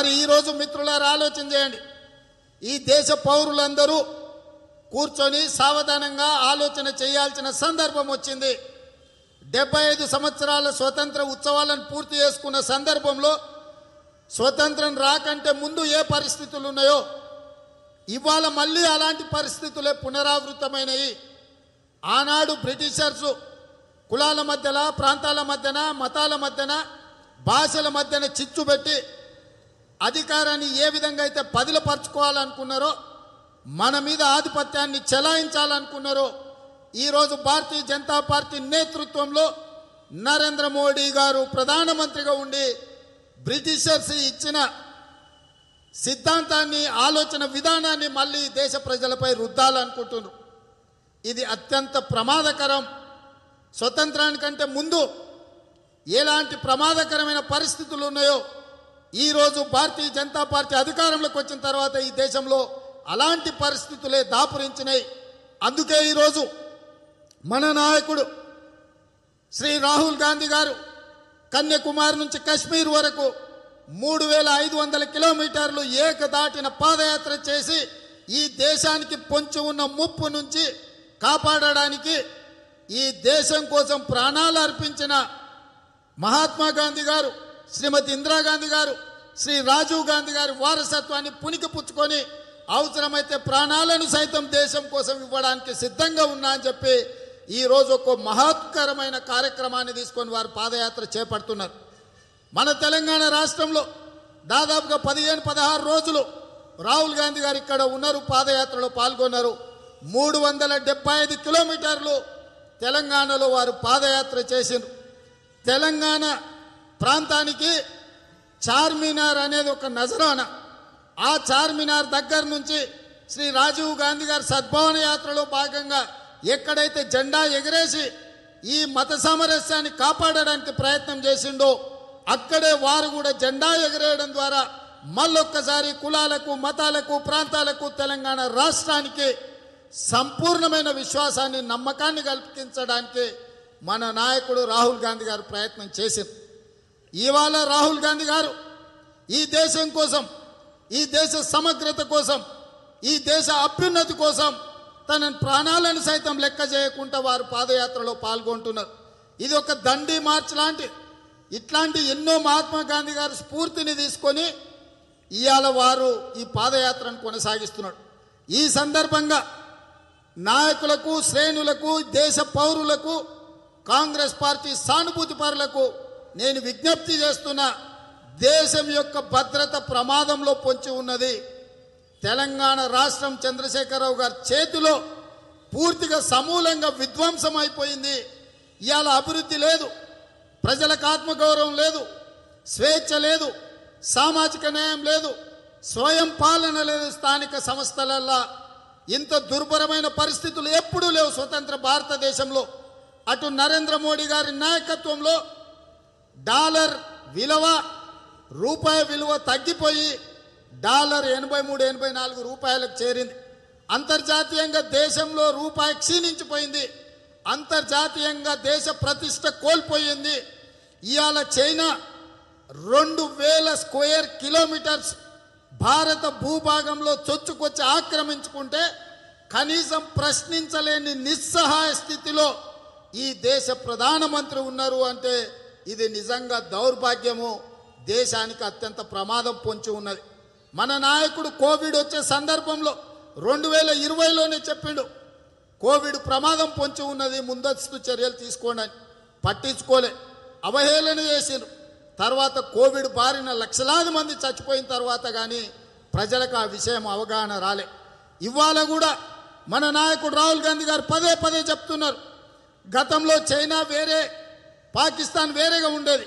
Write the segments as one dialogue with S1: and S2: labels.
S1: మరి ఈరోజు మిత్రులారా ఆలోచన చేయండి. ఈ దేశ పౌరులందరూ కూర్చొని సావధానంగా ఆలోచన చేయాల్సిన సందర్భం వచ్చింది. డెబ్బై ఐదు సంవత్సరాల స్వతంత్ర ఉత్సవాలను పూర్తి చేసుకున్న సందర్భంలో స్వతంత్రం రాకంటే ముందు ఏ పరిస్థితులు ఉన్నాయో ఇవాళ మళ్ళీ అలాంటి పరిస్థితులే పునరావృతమైనవి ఆనాడు బ్రిటిషర్సు కులాల మధ్యన ప్రాంతాల మధ్యన మతాల మధ్యన భాషల మధ్యన చిచ్చు పెట్టి అధికారాన్ని ఏ విధంగా అయితే పదిలపరచుకోవాలనుకున్నారో మన మీద ఆధిపత్యాన్ని చెలాయించాలనుకున్నారో ఈరోజు భారతీయ జనతా పార్టీ నేతృత్వంలో నరేంద్ర మోడీ గారు ప్రధానమంత్రిగా ఉండి బ్రిటిషర్స్ ఇచ్చిన సిద్ధాంతాన్ని ఆలోచన విధానాన్ని మళ్ళీ దేశ ప్రజలపై రుద్దాలనుకుంటున్నారు. ఇది అత్యంత ప్రమాదకరం. స్వతంత్రానికంటే ముందు ఎలాంటి ప్రమాదకరమైన పరిస్థితులు ఉన్నాయో ఈరోజు భారతీయ జనతా పార్టీ అధికారంలోకి వచ్చిన తర్వాత ఈ దేశంలో అలాంటి పరిస్థితులే దాపురించినాయి. అందుకే ఈరోజు మన నాయకుడు శ్రీ రాహుల్ గాంధీ గారు కన్యాకుమారి నుంచి కశ్మీర్ వరకు మూడు వేల ఐదు వందల కిలోమీటర్లు ఏకదాటిన పాదయాత్ర చేసి ఈ దేశానికి పొంచి ఉన్న ముప్పు నుంచి కాపాడడానికి ఈ దేశం కోసం ప్రాణాలు అర్పించిన మహాత్మా గాంధీ గారు శ్రీమతి ఇందిరాగాంధీ గారు శ్రీ రాజీవ్ గాంధీ గారి వారసత్వాన్ని పుణికిపుచ్చుకొని అవసరమైతే ప్రాణాలను సైతం దేశం కోసం ఇవ్వడానికి సిద్ధంగా ఉన్నా అని చెప్పి ఈ రోజు ఒక మహత్కరమైన కార్యక్రమాన్ని తీసుకొని వారు పాదయాత్ర చేపడుతున్నారు. మన తెలంగాణ రాష్ట్రంలో దాదాపుగా పదిహేను పదహారు రోజులు రాహుల్ గాంధీ గారు ఇక్కడ ఉన్నారు పాదయాత్రలో పాల్గొన్నారు. మూడు వందల డెబ్బై ఐదు కిలోమీటర్లు తెలంగాణలో వారు పాదయాత్ర చేసిండ్రు. తెలంగాణ ప్రాంతానికి చార్మినార్ అనేది ఒక నజరాన. ఆ చార్మినార్ దగ్గర నుంచి శ్రీ రాజీవ్ గాంధీ గారి సద్భావన యాత్రలో భాగంగా ఎక్కడైతే జెండా ఎగరేసి ఈ మత సామరస్యాన్ని కాపాడడానికి ప్రయత్నం చేసిండో అక్కడే వారు కూడా జెండా ఎగరేయడం ద్వారా మళ్ళొక్కసారి కులాలకు మతాలకు ప్రాంతాలకు తెలంగాణ రాష్ట్రానికి సంపూర్ణమైన విశ్వాసాన్ని నమ్మకాన్ని కల్పించడానికి మన నాయకుడు రాహుల్ గాంధీ గారు ప్రయత్నం చేసింది. ఇవాళ రాహుల్ గాంధీ గారు ఈ దేశం కోసం ఈ దేశ సమగ్రత కోసం ఈ దేశ అభ్యున్నతి కోసం తన ప్రాణాలను సైతం లెక్క చేయకుండా వారు పాదయాత్రలో పాల్గొంటున్నారు. ఇది ఒక దండి మార్చ్ లాంటి ఇట్లాంటి ఎన్నో మహాత్మా గాంధీ గారి స్ఫూర్తిని తీసుకొని ఇవాళ వారు ఈ పాదయాత్రను కొనసాగిస్తున్నాడు ఈ సందర్భంగా నాయకులకు శ్రేణులకు దేశ పౌరులకు కాంగ్రెస్ పార్టీ సానుభూతి పరులకు నేను విజ్ఞప్తి చేస్తున్నా దేశం యొక్క భద్రత ప్రమాదంలో పొంచి ఉన్నది. తెలంగాణ రాష్ట్రం చంద్రశేఖరరావు గారి చేతిలో పూర్తిగా సమూలంగా విధ్వంసం అయిపోయింది ఇవాళ అభివృద్ధి లేదు ప్రజలకు ఆత్మగౌరవం లేదు స్వేచ్ఛ లేదు సామాజిక న్యాయం లేదు స్వయం పాలన లేదు స్థానిక సంస్థలల్లా. ఇంత దుర్భరమైన పరిస్థితులు ఎప్పుడూ లేవు స్వతంత్ర భారతదేశంలో. అటు నరేంద్ర మోడీ గారి నాయకత్వంలో డాలర్ విలువ రూపాయి విలువ తగ్గిపోయి డాలర్ ఎనభై మూడు ఎనభై నాలుగు రూపాయలకు చేరింది. అంతర్జాతీయంగా దేశంలో రూపాయి క్షీణించిపోయింది. అంతర్జాతీయంగా దేశ ప్రతిష్ట కోల్పోయింది. ఇవాళ చైనా రెండు వేల స్క్వేర్ కిలోమీటర్స్ భారత భూభాగంలో చొచ్చుకొచ్చి ఆక్రమించుకుంటే కనీసం ప్రశ్నించలేని నిస్సహాయ స్థితిలో ఈ దేశ ప్రధానమంత్రి ఉన్నారు అంటే ఇది నిజంగా దౌర్భాగ్యము. దేశానికి అత్యంత ప్రమాదం పొంచి ఉన్నది. మన నాయకుడు కోవిడ్ వచ్చే సందర్భంలో రెండు వేల ఇరవైలోనే చెప్పిండు. కోవిడ్ ప్రమాదం పొంచి ఉన్నది ముందస్తు చర్యలు తీసుకోండి అని. పట్టించుకోలే. అవహేళన చేసిండ్రు. తర్వాత కోవిడ్ బారిన లక్షలాది మంది చచ్చిపోయిన తర్వాత కానీ ప్రజలకు ఆ విషయం అవగాహన రాలే. ఇవాళ కూడా మన నాయకుడు రాహుల్ గాంధీ గారు పదే పదే చెప్తున్నారు. గతంలో చైనా వేరే పాకిస్తాన్ వేరేగా ఉండేది.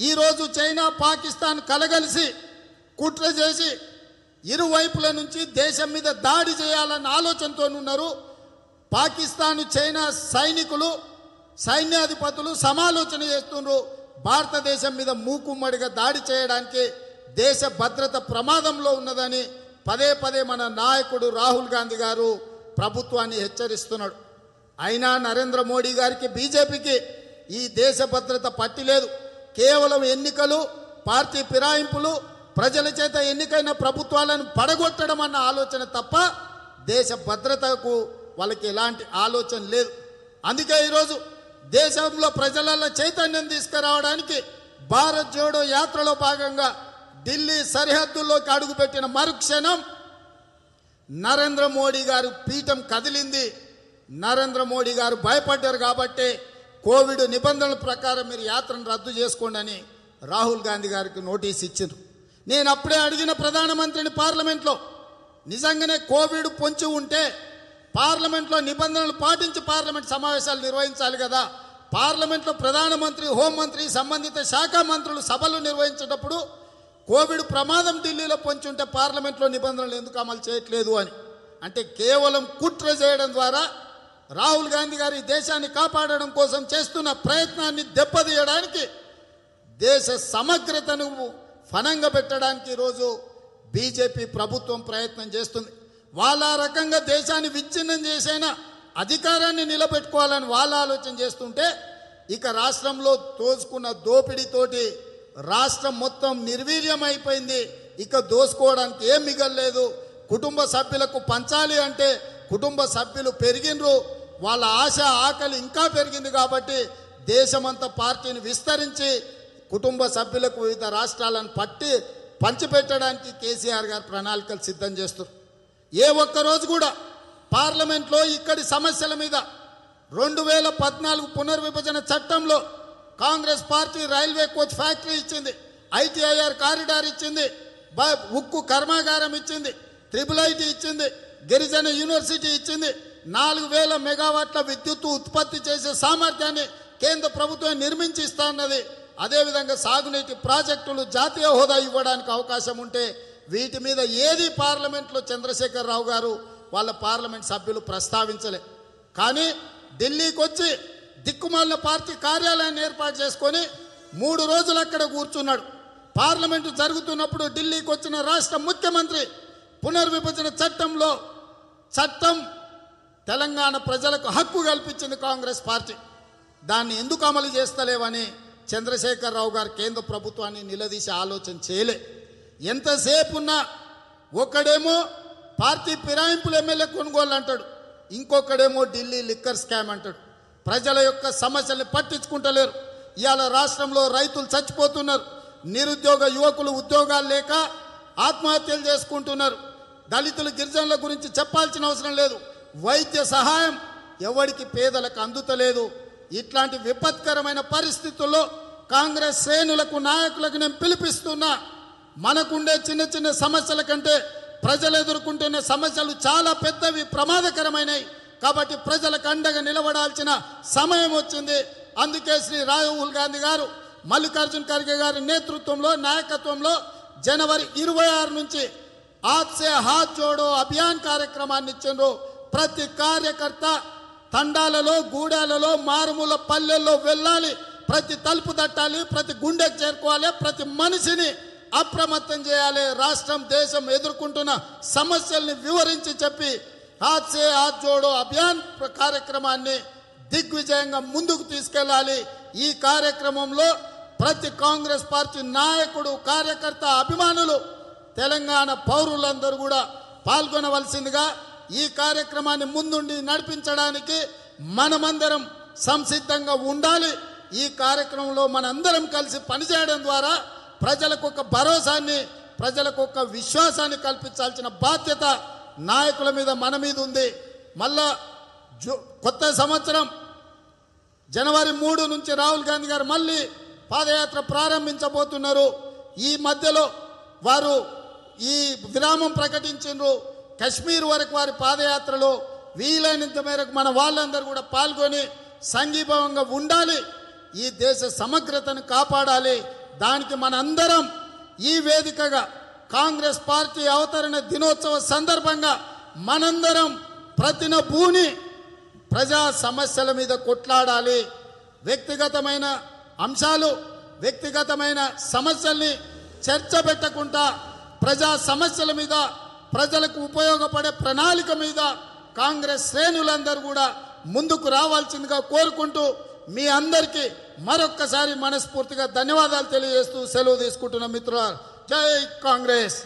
S1: ఈరోజు చైనా పాకిస్తాన్ కలగలిసి కుట్ర చేసి ఇరువైపుల నుంచి దేశం మీద దాడి చేయాలన్న ఆలోచనతో ఉన్నారు. పాకిస్తాన్ చైనా సైనికులు సైన్యాధిపతులు సమాలోచన చేస్తున్నారు భారతదేశం మీద మూకుమ్మడిగా దాడి చేయడానికి దేశ భద్రత ప్రమాదంలో ఉన్నదని పదే పదే మన నాయకుడు రాహుల్ గాంధీ గారు ప్రభుత్వాన్ని హెచ్చరిస్తున్నాడు. అయినా నరేంద్ర మోడీ గారికి బీజేపీకి ఈ దేశ భద్రత పట్టి లేదు. కేవలం ఎన్నికలు పార్టీ ఫిరాయింపులు ప్రజల చేత ఎన్నికైన ప్రభుత్వాలను పడగొట్టడం అన్న ఆలోచన తప్ప దేశ భద్రతకు వాళ్ళకి ఎలాంటి ఆలోచన లేదు. అందుకే ఈరోజు దేశంలో ప్రజలలో చైతన్యం తీసుకురావడానికి భారత్ జోడో యాత్రలో భాగంగా ఢిల్లీ సరిహద్దుల్లోకి అడుగుపెట్టిన మరుక్షణం నరేంద్ర మోడీ గారు పీఠం కదిలింది. నరేంద్ర మోడీ గారు భయపడ్డారు కాబట్టి కోవిడ్ నిబంధనల ప్రకారం మీరు యాత్రను రద్దు చేసుకోండి అని రాహుల్ గాంధీ గారికి నోటీస్ ఇచ్చిండ్రు. నేను అప్పుడే అడిగిన ప్రధానమంత్రిని పార్లమెంట్లో నిజంగానే కోవిడ్ పొంచి ఉంటే పార్లమెంట్లో నిబంధనలు పాటించి పార్లమెంట్ సమావేశాలు నిర్వహించాలి కదా. పార్లమెంట్లో ప్రధానమంత్రి హోంమంత్రి సంబంధిత శాఖ మంత్రులు సభలు నిర్వహించేటప్పుడు కోవిడ్ ప్రమాదం ఢిల్లీలో పొంచి ఉంటే పార్లమెంట్లో నిబంధనలు ఎందుకు అమలు చేయట్లేదు అని. అంటే కేవలం కుట్ర చేయడం ద్వారా రాహుల్ గాంధీ గారి దేశాన్ని కాపాడడం కోసం చేస్తున్న ప్రయత్నాన్ని దెబ్బతీయడానికి దేశ సమగ్రతను ఫనంగా పెట్టడానికి ఈరోజు బీజేపీ ప్రభుత్వం ప్రయత్నం చేస్తుంది. వాళ్ళ రకంగా దేశాన్ని విచ్ఛిన్నం చేసైనా అధికారాన్ని నిలబెట్టుకోవాలని వాళ్ళ ఆలోచన చేస్తుంటే ఇక రాష్ట్రంలో తోసుకున్న దోపిడీతోటి రాష్ట్రం మొత్తం నిర్వీర్యం అయిపోయింది ఇక దోసుకోవడానికి ఏం మిగలలేదు. కుటుంబ సభ్యులకు పంచాలి అంటే కుటుంబ సభ్యులు పెరిగినరు వాళ్ళ ఆశ ఆకలి ఇంకా పెరిగింది కాబట్టి దేశమంతా పార్టీని విస్తరించి కుటుంబ సభ్యులకు వివిధ రాష్ట్రాలను పట్టి పంచిపెట్టడానికి కేసీఆర్ గారు ప్రణాళికలు సిద్ధం చేస్తారు ఏ ఒక్క రోజు కూడా పార్లమెంట్లో ఇక్కడి సమస్యల మీద రెండు వేల పద్నాలుగు పునర్విభజన చట్టంలో Congress party railway coach factory ఇచ్చింది ఐటీఐఆర్ కారిడార్ ఇచ్చింది బ- ఉక్కు కర్మాగారం ఇచ్చింది త్రిబుల్ ఐటీ ఇచ్చింది గిరిజన యూనివర్సిటీ ఇచ్చింది నాలుగు వేల మెగావాట్ల విద్యుత్ ఉత్పత్తి చేసే సామర్థ్యాన్ని కేంద్ర ప్రభుత్వం నిర్మించి అన్నది అదేవిధంగా సాగునీటి ప్రాజెక్టులు జాతీయ హోదా ఇవ్వడానికి అవకాశం ఉంటే వీటి మీద ఏది పార్లమెంట్లో చంద్రశేఖర్ రావు గారు వాళ్ళ పార్లమెంట్ సభ్యులు ప్రస్తావించలే. కానీ ఢిల్లీకి వచ్చి దిక్కుమాలిన పార్టీ కార్యాలయాన్ని ఏర్పాటు చేసుకొని మూడు రోజులు అక్కడ కూర్చున్నాడు. పార్లమెంటు జరుగుతున్నప్పుడు ఢిల్లీకి వచ్చిన రాష్ట్ర ముఖ్యమంత్రి పునర్విభజన చట్టంలో చట్టం తెలంగాణ ప్రజలకు హక్కు కల్పించింది కాంగ్రెస్ పార్టీ. దాన్ని ఎందుకు అమలు చేస్తలేవని చంద్రశేఖరరావు గారు కేంద్ర ప్రభుత్వాన్ని నిలదీసి ఆలోచన చేయలే. ఎంతసేపు ఉన్నా ఒకడేమో పార్టీ ఫిరాయింపులు ఎమ్మెల్యే కొనుగోలు అంటాడు. ఇంకొకడేమో ఢిల్లీ లిక్కర్ స్కామ్ అంటాడు. ప్రజల యొక్క సమస్యల్ని పట్టించుకుంటలేరు. ఇవాళ రాష్ట్రంలో రైతులు చచ్చిపోతున్నారు. నిరుద్యోగ యువకులు ఉద్యోగాలు లేక ఆత్మహత్యలు చేసుకుంటున్నారు. దళితులు గిరిజనుల గురించి చెప్పాల్సిన అవసరం లేదు. వైద్య సహాయం ఎవరికి పేదలకు అందుతలేదు. ఇట్లాంటి విపత్కరమైన పరిస్థితుల్లో కాంగ్రెస్ శ్రేణులకు నాయకులకు నేను పిలిపిస్తున్నా. మనకుండే చిన్న చిన్న సమస్యల కంటే ప్రజలు ఎదుర్కొంటున్న సమస్యలు చాలా పెద్దవి ప్రమాదకరమైనవి. కాబట్టి ప్రజలకు అండగా నిలబడాల్సిన సమయం వచ్చింది. అందుకే శ్రీ రాహుల్ గాంధీ గారు మల్లికార్జున్ ఖర్గే గారి నేతృత్వంలో నాయకత్వంలో జనవరి ఇరవై ఆరు నుంచి ఆప్సే హాత్ జోడో అభియాన్ కార్యక్రమాన్ని ఇచ్చిండ్రు. ప్రతి కార్యకర్త తండాలలో గూడాలలో మారుమూల పల్లెల్లో వెళ్ళాలి. ప్రతి తలుపు తట్టాలి ప్రతి గుండెకు చేరుకోవాలి ప్రతి మనిషిని అప్రమత్తం చేయాలి. రాష్ట్రం దేశం ఎదుర్కొంటున్న సమస్యల్ని వివరించి చెప్పి హాత్ సే హాత్ జోడో అభియాన్ కార్యక్రమాన్ని దిగ్విజయంగా ముందుకు తీసుకెళ్ళాలి. ఈ కార్యక్రమంలో ప్రతి కాంగ్రెస్ పార్టీ నాయకుడు కార్యకర్త అభిమానులు తెలంగాణ పౌరులందరూ కూడా పాల్గొనవలసిందిగా ఈ కార్యక్రమాన్ని ముందుండి నడిపించడానికి మనమందరం సంసిద్ధంగా ఉండాలి. ఈ కార్యక్రమంలో మనందరం కలిసి పనిచేయడం ద్వారా ప్రజలకు ఒక భరోసాన్ని ప్రజలకు ఒక విశ్వాసాన్ని కల్పించాల్సిన బాధ్యత నాయకుల మీద మన మీద ఉంది. మళ్ళా కొత్త సంవత్సరం జనవరి మూడు నుంచి రాహుల్ గాంధీ గారు మళ్ళీ పాదయాత్ర ప్రారంభించబోతున్నారు. ఈ మధ్యలో వారు ఈ విరామం ప్రకటించిండ్రు. కశ్మీర్ వరకు వారి పాదయాత్రలో వీలైనంత మేరకు మన వాళ్ళందరూ కూడా పాల్గొని సంఘీభావంగా ఉండాలి. ఈ దేశ సమగ్రతను కాపాడాలి. దానికి మనందరం ఈ వేదికగా కాంగ్రెస్ పార్టీ అవతరణ దినోత్సవ సందర్భంగా మనందరం ప్రతిన భూని ప్రజా సమస్యల మీద కొట్లాడాలి. వ్యక్తిగతమైన అంశాలు వ్యక్తిగతమైన సమస్యల్ని చర్చ పెట్టకుండా ప్రజా సమస్యల మీద ప్రజలకు ఉపయోగపడే ప్రణాళిక మీద కాంగ్రెస్ శ్రేణులందరూ కూడా ముందుకు రావాల్సిందిగా కోరుకుంటూ మీ అందరికీ మరొక్కసారి మనస్ఫూర్తిగా ధన్యవాదాలు తెలియజేస్తూ సెలవు తీసుకుంటున్న మిత్రుల జై కాంగ్రెస్!